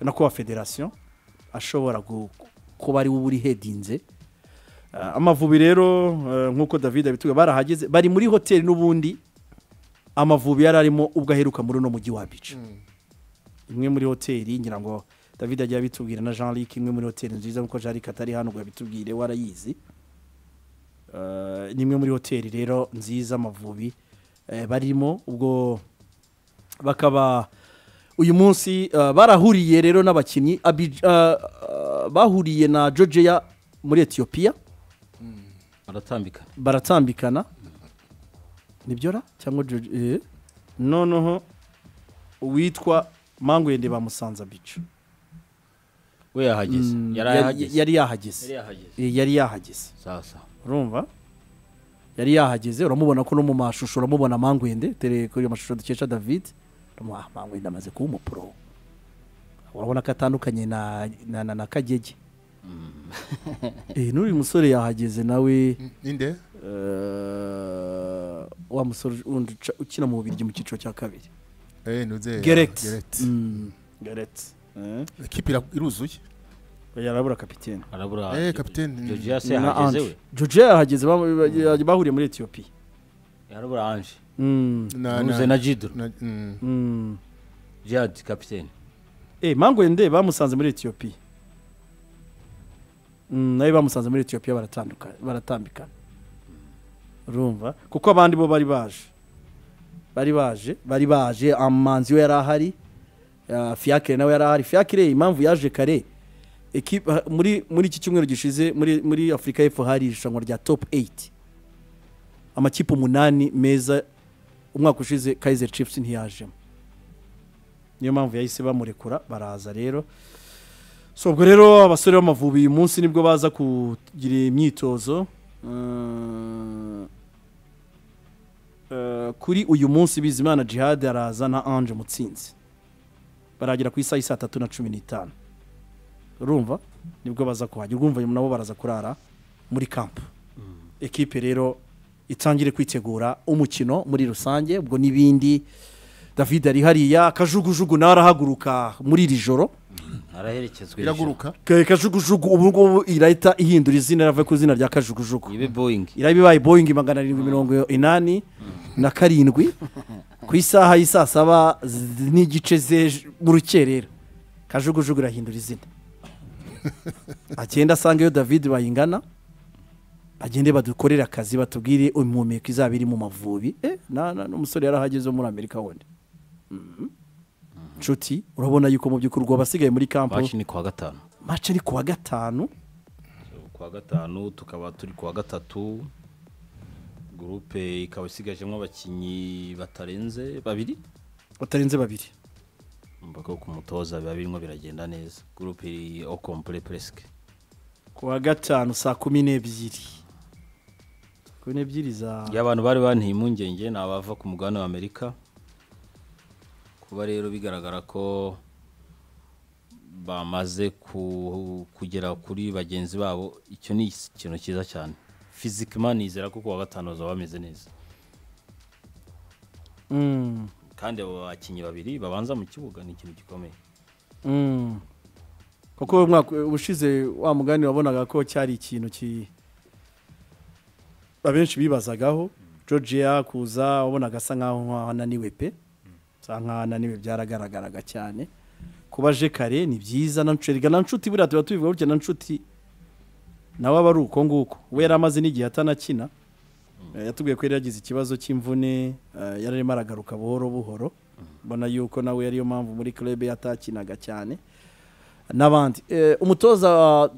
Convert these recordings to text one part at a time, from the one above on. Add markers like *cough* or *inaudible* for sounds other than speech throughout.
no kuba federasiyo ashobora kuba ari we uri hedinze Ah, amavubi rero eh, nk'uko david abitubwira barahageze bari muri hoteli n'ubundi amavubi yari arimo ubwo aheruka muri uno mujyi wa bica imwe muri hoteli ngira ngo david agiye abitubwira na jean luc imwe muri hoteli nziza nk'uko jean luc atari hano ngo yabitubwire warayizi. Eh, ni imwe muri hoteli rero nziza amavubi eh, barimo ubwo bakaba uyu munsi eh, barahuriye rero n'abakinnyi eh, eh, bahuriye na georgia muri etiyopiya baratambika. Baratambikana. Nibyo ra? Cyangwa George- eh. noneho uwitwa mangwende bamusanze abica we yahageze. Mm, yari yahageze. Yari yahageze. Yari yahageze. Eh, urumva? Yari yahageze uramubona ko no mu mashusho uramubona mangwende tere kuri ayo mashusho dukesha david. "Ah, mangwende amaze kuba umupuro urabona ko atandukanye na na, na, na kagege eh, n'uyu musore yahageze nawe. Ninde eh, wa musore ukina mu bubirigi mu cyiciro cya kabiri. Eh gereti ekipi ira- iruzuye? Yarabura kapitene arabura eh kapiteni. Georgia yahageze we. Georgia yahageze ba- ba- bahuriye muri etiyopiya arabura anje Mm, na nuze na. Jidro mm. mm. jihad kapitene Eh, mangwende bamusanze muri etiyopiya Mm, nawe bamusanze muri etiyopiya baratanduka- baratambikana urumva? Kuko abandi bo bari baje. Bari baje bari baje amanzi we yari ahari ah, fiakire nawe yari ahari. Fiakire impamvu yaje kare muri muri iki cyumweru gishize muri muri afurika y'epfo hari irushanwa rya top 8 amakipe umunani meza umwaka ushize kaizer chiefs ntiyajemo niyo mpamvu yahise bamurekura baraza rero. So ubwo rero abasore b'amavubi uyu munsi nibwo baza kugira imyitozo. Mm, eh, kuri uyu munsi bizimana jihad araza na ange mutsinzi. Baragera ku isaha y'i saa tatu na cumi n'itanu. Urumva? Nibwo baza kuhajya urumva nabo baraza kurara muri kampu ekipe rero itangire kwitegura umukino muri rusange ubwo n'ibindi. David ari hariya akajugujugu nawe arahaguruka muri iri joro. Araherekezwa iraguruka? Ka- kajugujugu ubu ngubu irahita ihindura izina irava ku izina rya kajugujugu. Ibe boeing. Iraba ibaye boyingi magana arindwi mirongo inani na karindwi. Ku isaha y'i saa saba n'igice mu rukerera. Kajugujugu irahindura izina. Agenda asanga iyo david bayingana. Bagende badukorere akazi batubwire impumeko izaba iri mu mavubi. Eh, n'umusore yarahageze wo muri amerika wundi. Mhm. nshuti urabona yuko mu by'ukuri ubwo abasigaye muri kampo baci ni kuwa gatanu. Mace ni kuwa gatanu. Kuwa gatanu tukaba turi kuwa gatatu. Gurupe ikaba isigajemo abakinnyi batarenze babiri? Batarenze babiri. Mbaga ku mutoza biba birimo biragenda neza. Gurupe au complet presque. Kuwa gatanu saa kumi n'ebyiri. Kumi n'ebyiri za iyo abantu bari banteye impungenge ni abava ku mugabane wa amerika kuba rero bigaragara ko bamaze ku- kugera kuri bagenzi babo icyo ni ikintu cyiza cyane. Fizikima nizera ko kuwa gatanu bazaba bameze neza. Mm, kandi abo bakinnyi babiri babanza mu kibuga ni ikintu gikomeye. Mm. kuko ubushize wa mugani wabonaga ko cyari ikintu ki abenshi bibazagaho georgia kuza wabonaga asa nkaho ananiwe pe. Nkaho ananiwe byaragaragaraga cyane. Kuba aje kare ni byiza na nshuti na nshuti buriya tuba tubivuga gutya na nshuti nawe aba ari uko nguko. We yari amaze n'igihe atanakina Eh, yatubwiye ko yari yagize ikibazo cy'imvune eh, yari arimo aragaruka buhoro buhoro. Mbona yuko nawe ariyo mpamvu muri club yatakinaga cyane. N'abandi Eh, umutoza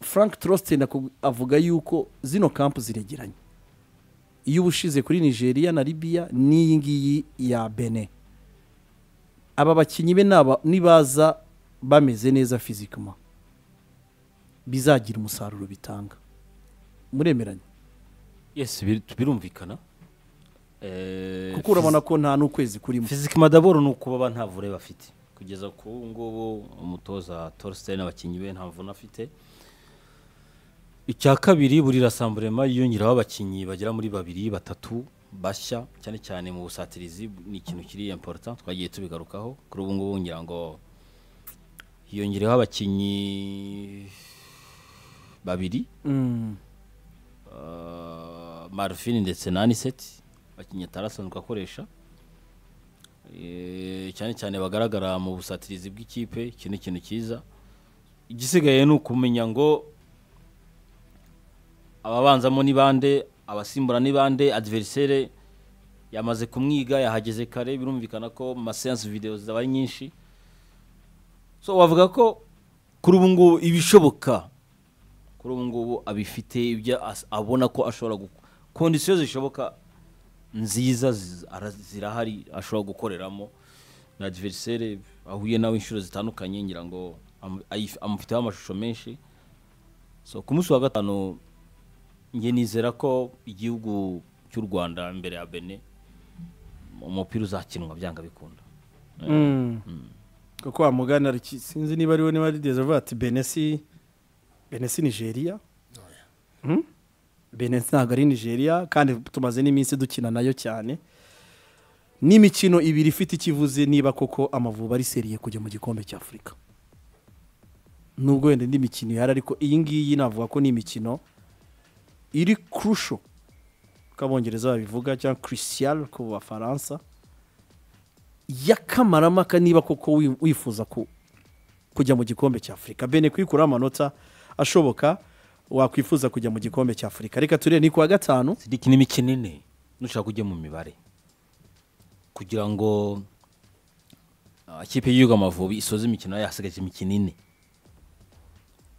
frank trostin avuga yuko zino kampu ziregeranye. Iyo uba ushize kuri nigeria na libya n'iyi ngiyi ya bene aba bakinnyi be nibaza bameze neza fizikama bizagira umusaruro bitanga. Muremeranya yes bir- birumvikana Eh, kuko urabona ko nta n'ukwezi kurimo. Fizikima daboro ni uko baba nta vure bafite. Kugeza ku ubu ngubu umutoza torsten n'abakinnyi be nta mvune afite. Icya kabiri buri rasamburema yiyongeraho abakinnyi bagera muri babiri batatu bashya cyane cyane mu busatirizi ni ikintu kiri important twagiye tubigarukaho kuri ubu ngubu ngira ngo hiyongereho abakinnyi babiri. Mm. uh, marfin ndetse na aniseti abakinnyi atarasanzwe akoresha. Eh, cyane cyane bagaragara mu busatirizi bw'ikipe iki ni ikintu cyiza. Igisigaye ni ukumenya ngo ababanzamo ni bande abasimbura ni bande adversaire yamaze kumwiga yahageze kare birumvikana ko maseanse video zabaye nyinshi. So wavuga ko kuri ubu ngubu ibishoboka kuri ubu ngubu abifite ibyo abona ko ashobora kondisiyo zishoboka nziza zirahari ashobora gukoreramo. Na adversaire ahuye nawe inshuro zitandukanye ngira ngo amufiteho amashusho menshi. So ku munsi wa gatanu njye nizera ko igihugu cy'u rwanda imbere ya bene umupira uzakinwa byanga bikunda. Mm. kuko wamugana sinzi niba ari we niba ari avuga ati benesi benesi nigeria? Hmm? benesi ntabwo ari nigeria kandi tumaze n'iminsi dukina na yo cyane. N'imikino ibiri ifite ikivuze niba koko amavubi ari seriye kujya mu gikombe cya afurika nubwo wenda indi mikino ihari ariko iyi ngiyi navuga ko ni imikino iri kurusho uko abongereza babivuga cyangwa kirisiyal ku bafaransa y'akamaramaka niba koko wi- wifuza ku- kujya mu gikombe cya afurika bene kwikuraho amanota ashoboka wakwifuza kujya mu gikombe cya afurika reka turebe ni kuwa gatanu. Sidiki n'imikino ine nushaka kujya mu mibare. Kugira ngo ah, ikipe y'igihugu amavubi isoze imikino yayo hasigaje imikino ine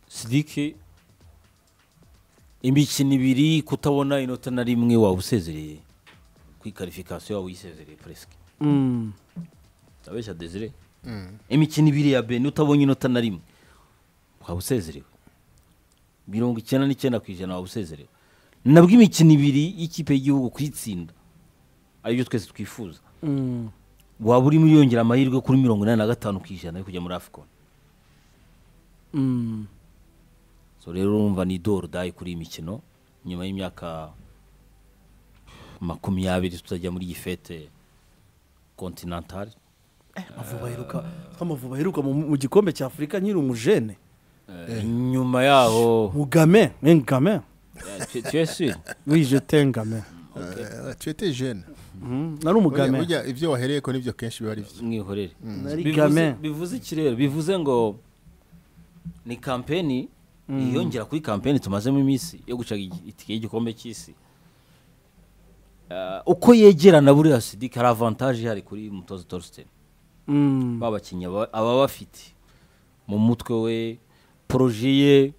sidiki imikino ibiri kutabona inota na rimwe waba usezereye ku ikarifikasiyo waba uyisezereye puresike Mm. ndabeshya desire. Imikino ibiri ya bene utabonye inota na rimwe waba usezerewe mirongo icyenda n'icyenda ku ijana waba usezerewe nabwo imikino ibiri y'ikipe y'igihugu kuyitsinda ari byo twese twifuza. Mm. waba urimo yongera amahirwe kuri mirongo inani na gatanu ku ijana yo kujya muri Mm. So rero urumva ni doro dayi kuri iyi mikino nyuma y'imyaka makumyabiri tutajya muri iyi fete kontinantale amavubi aheruka amavubi aheruka mu gikombe cya afurika nkiri umujene. Nyuma yaho. Mugame ngame tu es sûr? Wije tengame Eh, tu étais jeune. Mm. nari umugame ibyo wahereye ko ni byo kenshi biba ari byo mwihorere. Bivuze iki rero bivuze ngo ni kampeni yiyongera kuri kampeni tumazemo iminsi yo guca igi- itike y'igikombe cy'isi. Ah, uko yegerana buriya sidike hari avantaje ihari kuri mutoza torsten Mm. babakinnyi aba aba bafite mu mutwe we poroje ye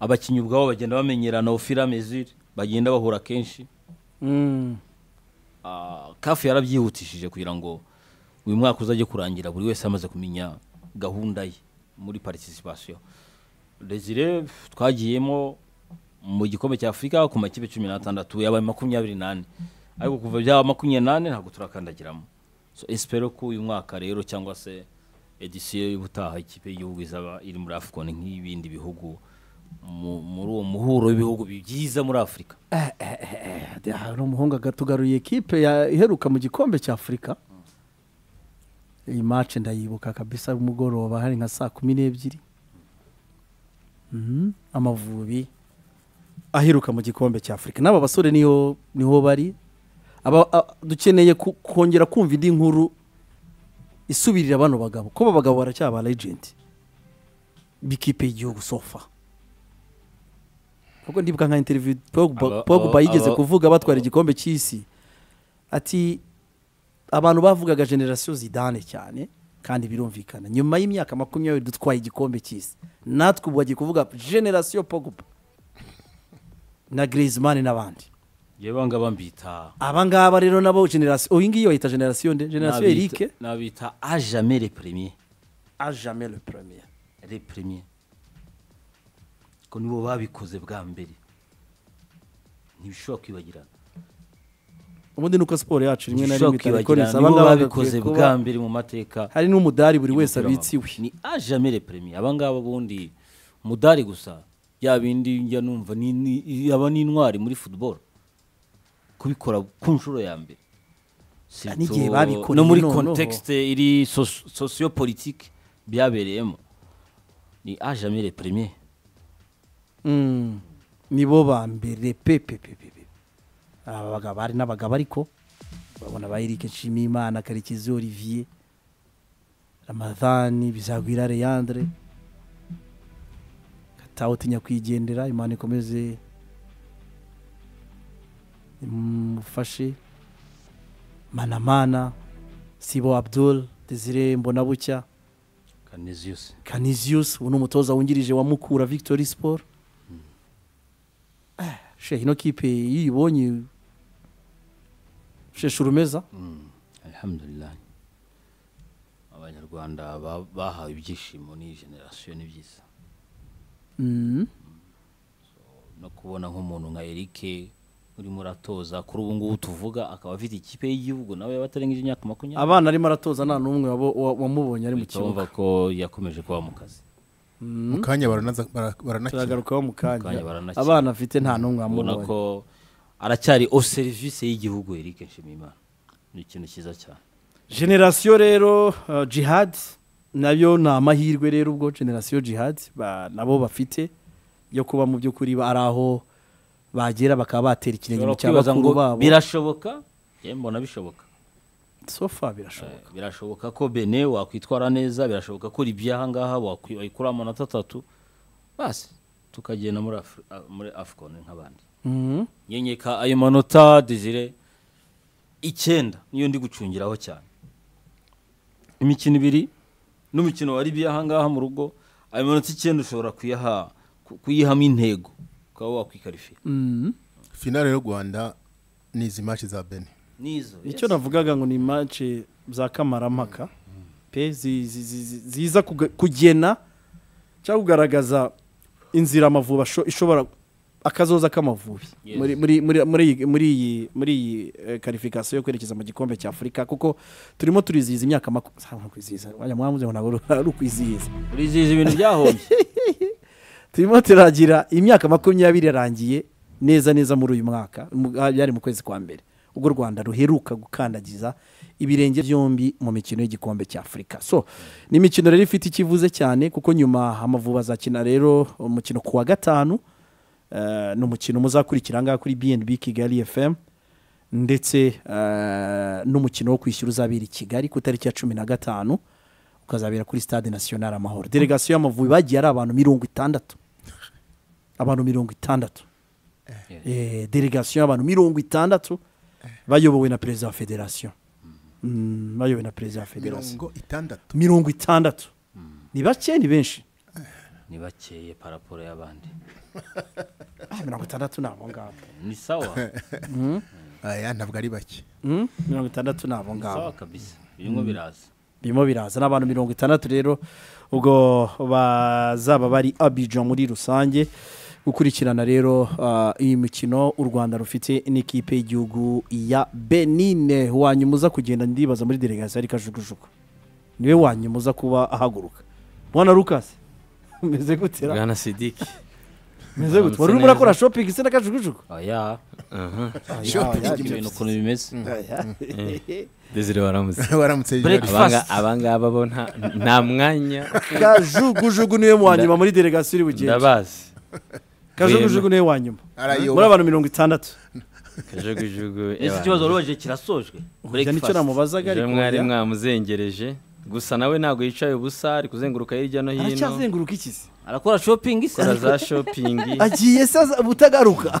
abakinnyi ubwabo bagenda bamenyerana ofira mezure bagenda bahura kenshi. Mm. Ah, kafu yarabyihutishije kugira ngo uyu mwaka uzajye kurangira buri wese amaze kumenya gahunda ye muri participation desire twagiyemo mu gikombe cya afurika ku makipe cumi n'atandatu yabaye makumyabiri n'ane. Ariko kuva byaba makumyabiri n'ane ntabwo turakandagiramo. So espero ko uyu mwaka rero cyangwa se edisiyo y'ubutaha ikipe y'igihugu izaba iri muri afcon nk'ibindi bihugu mu- muri uwo muhuro w'ibihugu byiza muri afurika hari umuhungu agatugaruye ekipe iheruka mu gikombe cya afurika iyi mace ndayibuka kabisa umugoroba hari nka saa kumi n'ebyiri. Amavubi. Aheruka mu gikombe cya afurika n'aba basore ni ho ni ho bari. Dukeneye kongera kumva indi nkuru isubirira bano bagabo. Ko aba bagabo baracyaba legend b'ikipe y'igihugu sofa kuko ndibuka nka interview Pogba, yigeze kuvuga batwara igikombe cy'isi. Ati abantu bavugaga generasiyo zidane cyane. Kandi birumvikana. Nyuma y'imyaka makumyabiri dutwaye igikombe cy'isi. Natwe ubu bagiye kuvuga generasiyo Pogba. Na Griezmann n'abandi. Yewe bangaba mbita. Aba ngaba rero nabo generasiyo iyi ngiyi bayita generasiyo nde? Generasiyo Eric? nabita a jamais le premier. A jamais le premier. Le premier. Ko nibo babikoze bwa mbere. Ntibishobora kwibagirana. Ubundi nuko siporo yacu rimwe na rimwe ntibishobora itariko kwibagirana aba nibo ngaba babikoze bwa mbere mu mateka hari n'umudari buri wese y'umupira abitse iwe. W'amaguru. ni a jamais le premier. Abangaba ubundi umudari gusa bya bindi njya numva aba n'intwari muri football. Kubikora ku nshuro ya mbere. N'igihe babikoreye no muri contexte iri socio- sociopolitique byabereyemo. Ni a jamais le premier. Mm. nibo ba mbere. Pe. Pe pe pe pe aba bagabo hari n'abagabo ariko babona ba Eric Nshimiyimana Karekezi Olivier Ramadhani Bizagwira Leandre Kataho tinya kwigendera Imana ikomeze imufashe. Manamana Sibo Abdul Desire Mbonabucya Canisius Canisius ubu ni umutoza wungirije wa Mukura Victory Sport. Eh, she ino kipe iyo urumeza Mm, alhamdulillah abanyarwanda ba- bahawe ibyishimo n'iyi generasiyo ni byiza Mm. no kubona nk'umuntu nka Eric urimo uratoza kuri ubu ngubu tuvuga akaba afite ikipe y'igihugu nawe yaba atarengeje imyaka makumyabiri? Abana arimo aratoza nta n'umwe wamubonye ari mu kibuga. ko yakomeje kuba mu kazi. Mu kanya baranaza- bara- baranakina turagarukaho mu kanya. Abana afite nta n'umwe wamubonye. ko aracyari au service y'igihugu Eric Nshimiyimana. Ni ikintu cyiza cyane. Generasiyo rero uh, jihad na yo ni amahirwe rero ubwo generasiyo jihad ba- nabo bafite yo kuba mu by'ukuri ari aho bagera bakaba batera ikirenge ngo cy'abakuru babo. birashoboka? Mbona bishoboka. Sofa birashoboka. Eh, birashoboka ko bene wakwitwara neza birashoboka ko libya ahangaha wakwi- wayikura amanota atatu basi tukagenda muri Afri- a- muri afcon nk'abandi. Nyenyeka ayo manota desire icyenda niyo ndi gucungiraho cyane. Imikino ibiri n'umukino wa libya ahangaha mu rugo ayo manota icyenda ushobora kuyaha ku- kuyihamo intego ukaba wakwikarifiya Mhm. finale y'u rwanda ni izi match za nizo icyo navugaga ngo ni mace za pe zi- zi- zi- ziza kugena cyangwa kugaragaza inzira amavubi asho- ishobora akazoza k'amavubi. Muri muri muri muri iyi muri iyi muri iyi eh, yo kwerekeza mu gikombe cya Afurika kuko turimo turizihiza imyaka makumyabiri kwizihiza. Wajya mwamuze ngo ntabwo ari ukwizihiza. Urizihiza ibintu byahombye. *laughs* Turimo turagira imyaka makumyabiri yarangiye neza neza muri uyu mwaka byari mu kwezi kwa mbere. Ubwo u rwanda ruheruka gukandagiza ibirenge byombi mu mikino y'igikombe cya afurika so ni imikino rero ifite ikivuze cyane kuko nyuma amavubi azakina rero umukino ku wa gatanu ni umukino muzakurikira ahangaha kuri bnb kigali fm ndetse eh, n'umukino wo kwishyura uzabera i kigali ku itariki ya cumi na gatanu ukazabera kuri stade national amahoro. Delegasiyo y'amavubi bagiye ari abantu mirongo itandatu. Abantu mirongo itandatu. Eh, delegasiyo y'abantu mirongo itandatu bayobowe na perezida wa federasiyo Mm, bayobowe na perezida wa federasiyo mirongo itandatu. Mirongo itandatu. Ni bake ni benshi. Ni bakeye paraporo y'abandi. *laughs* mirongo itandatu ni abo ngabo. Ni sawa. *laughs* Aya ntabwo ari bake. Mm, mirongo itandatu ni abo ni ngabo. Sawa kabisa. Birimo biraza. Birimo biraza. N'abantu mirongo itandatu rero ubwo bazaba bari abijan muri rusange gukurikirana rero ah, iyi mikino u rwanda rufite n'ikipe y'igihugu ya benine wanyuma uza kugenda ndibaza muri delegasiyo ari kajugujugu ni we wanyuma uza kuba ahaguruka. Mwana rukasi umeze *laughs* gute ra bwana sidiki. Wari urimo urakora shopping se na kajugujugu oya aha. Shopping. ya, ibintu ukuntu bimeze. Desire waramutse. *laughs* Waramutse Break- Jordan. Fast. abangaba bo nta nta mwanya. Kajugujugu ni we wanyuma muri delegasiyo iri bugende ndabazi. Kajugujugu ni we wanyuma Arayoba. muri abantu mirongo itandatu. Kajugujugu ese ikibazo warubajije kirasojwe? Nicyo namubazaga ariko mwari mwamuzengereje. Gusa nawe ntabwo yicaye ubusa ari kuzenguruka hirya no hino. Aracyazenguruka iki se? Arakora shopping se? Akora za shopingi *laughs* agiye se aza- ubutagaruka. *laughs*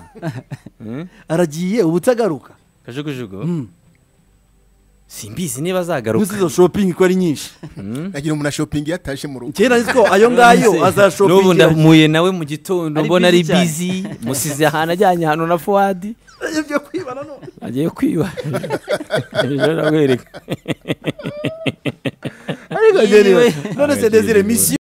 Hmm? aragiye ubutagaruka. Kajugujugu? Simbizi niba azagaruka. Ntuzi izo shopping ko ari nyinshi. Hmm? nagira umuntu shopping yatashe mu rugo. Kera nzi ko ayo ngayo n'ubu azashopingira ndamuye nawe mu gitondo mbona ari busy bizi musize ahantu ajyanye ahantu na fuwadi ibyo kwibana nanone agiye kwibana ejo namwereka ariko none se desire misiyo